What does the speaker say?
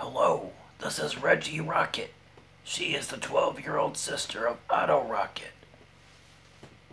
Hello, this is Reggie Rocket. She is the 12 year old sister of Otto Rocket.